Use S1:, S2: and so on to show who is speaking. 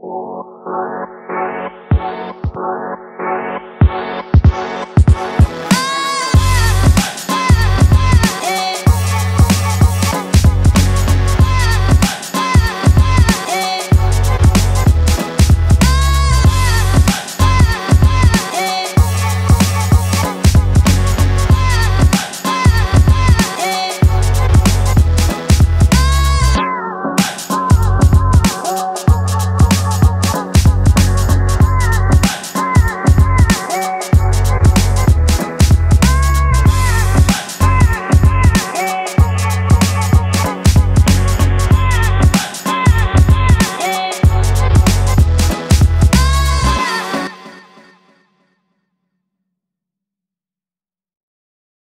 S1: 我爱。